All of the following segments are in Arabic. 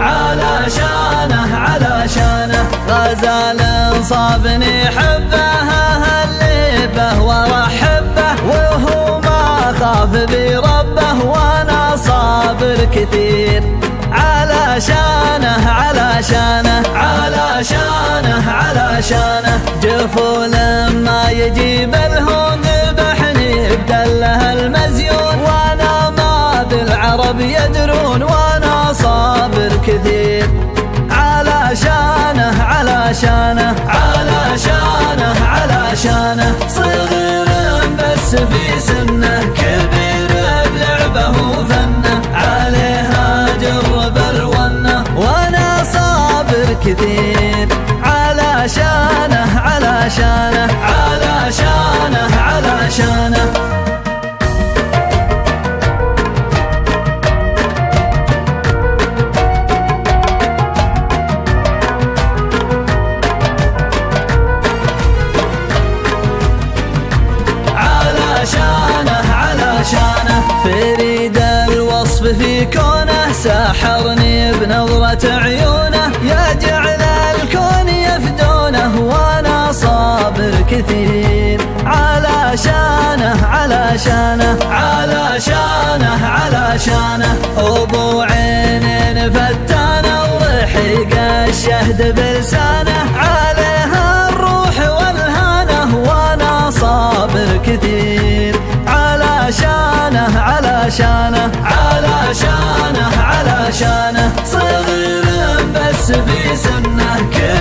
علشانه علشانه غزال صابني حبه الليبه ورحبه وهو ما خاف بربه وأنا صابر كثير. علشانه علشانه علشانه علشانه جفو لما يجيب الهون ذبحني بدله المزيون وأنا ما بالعرب يدرون وأنا صابر كثير. علشانه علشانه علشانه علشانه صغير بس في كثير علشانه علشانه علشانه علشانه. علشانه علشانه. فريد الوصف في كونه ساحرني بنظرة عيونه كثير علشانه علشانه علشانه علشانه ابو عين فتانه ورحيق الشهد بلسانه. عليها الروح والهانه وأنا صابر كثير. علشانه علشانه علشانه علشانه صغير بس في سنه كبير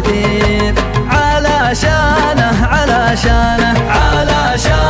كثير علشانه علشانه علشانه